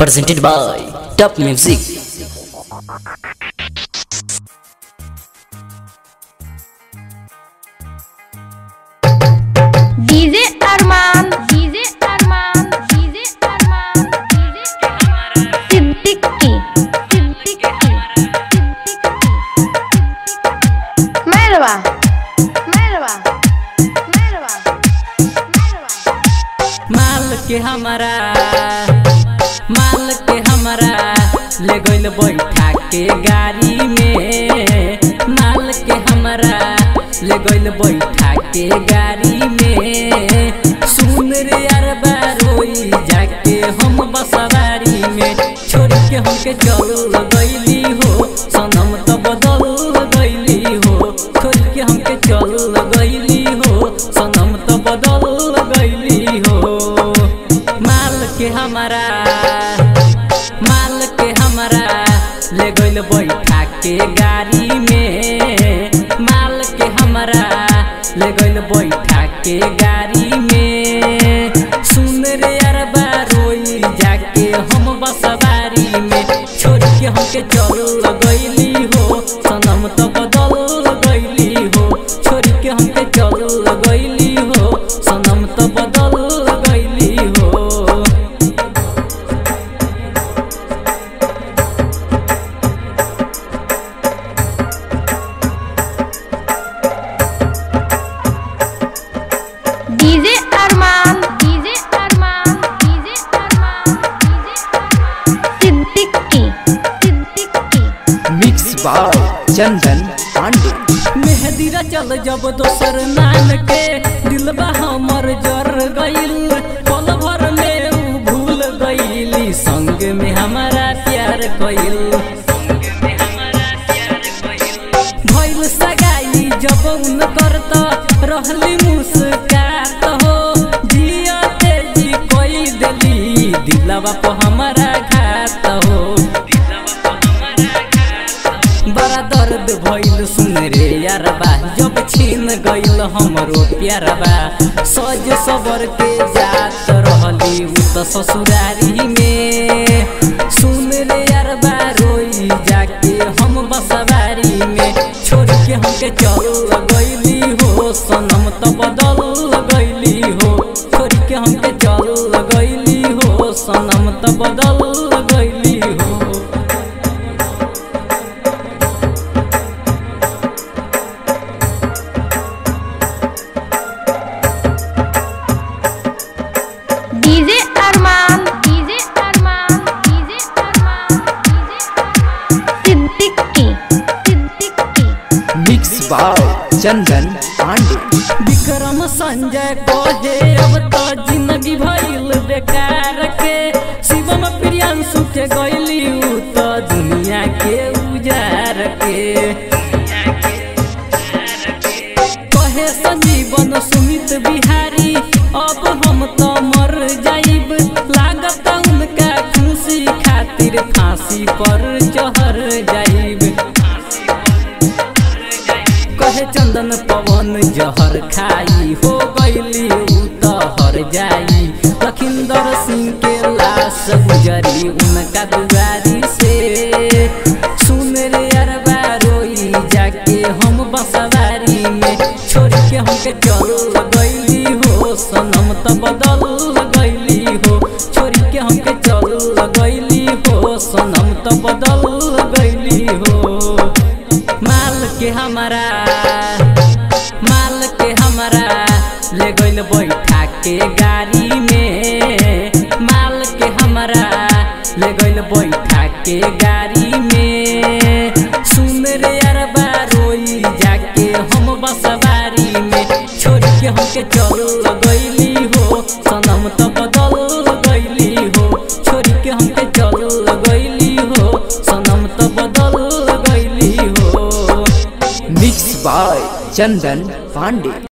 presented by Top Music. DJ Armaan DJ Armaan DJ Armaan DJ Siddiqui Siddiqui मेहरबा मेहरबा मेहरबा मेहरबा माल के हमारा। माल के हमारा ले गइल बैठा के गाड़ी में। माल के हमारा ले गइल बैठा के गाड़ी में। सुन रे बारोई, जाके हम बसवारी में। छोड़ के हमके चल गइली हो, सनम तो बदल गइली हो। छोड़ के हमके चल गइली बैठा के गाड़ी में। सुन रे अरबा रोई जाके हम बसवारी में। छोड़ के हमके चल गईली हो, सनम तो बदल Chandan Pandey. मेहदी चल जब दोसर नान के दिलबा हमर जर गइल पल भर में भूल गइली, संग में हमारा प्यार कइल भइल जब उन करत, रहली मुस्कात हो जियते जी कोई देली दिलवा बड़ा दर्द भइल सुन रे यारबा। जब छीन गइल हमरो प्यारबा। सज सबर के जात रहली उ त ससुरारी में। सुन रे यारबा रोई जाके हम बसवारी में। छोड़ के हमके चल गइली हो, सनम त बदल गइली हो। छोड़ के हमके चल गइली हो, सनम त बदल By Chandan Pandey. Vikram Sanjay कहे अब तो ज़िंदगी भइल बेकार के। शिवम प्रियांशु के गइली उ तो दुनिया के उजार के। कहे संजीवन सुमित बिहारी, अब हम तो मर जाइब। लागत उनका खुशी खातिर फांसी पर चढ़ जाइब। चंदन पवन जहर खाई, हो गईली उ तो हर जाई। लखिंदर सिंह के लाश गुजरी उनका दुआरी से। सुन रे अरबा रोई, जाके हम बसवारी में। छोड़ के हमके चल गईली हो, सनम तो बदल गईली हो। छोड़ के हमके चल गईली हो, सनम तो बदल गईली हो। माल के हमारा हम बसवारी में छोड़ के हमके चल गईली हो। सनम तो बदल गईली हो। छोड़ के हमके चल गईली हो। सनम तो बदल गईली हो। Mix by Chandan Pandey.